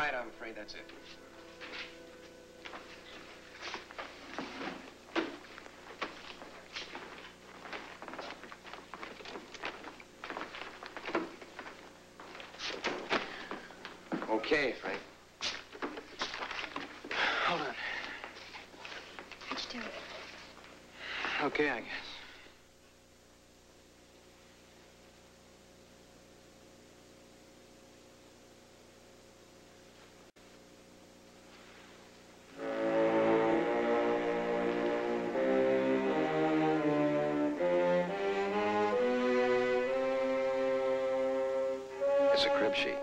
right, I'm afraid that's it. Okay, Frank. Hold on. Let's do it. Okay, I guess. It's a crib sheet.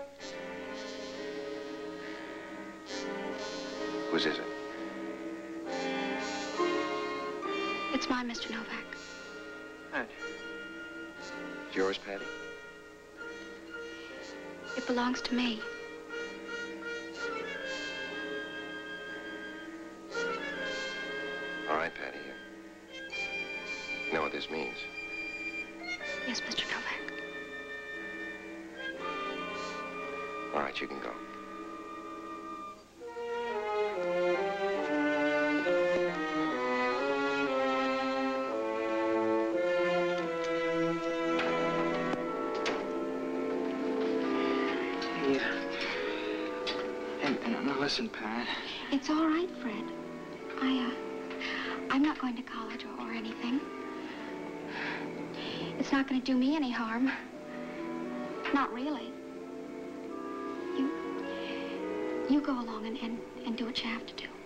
Whose is it? It's mine, Mr. Novak. Right. It's yours, Patty? It belongs to me. All right, Patty. You know what this means? Yes, Mr. Novak. All right, you can go. Yeah. And, and now listen, Pat. It's all right, Fred. I, uh, I'm not going to college or, or anything. It's not going to do me any harm. Not really. You go along and, and, and do what you have to do.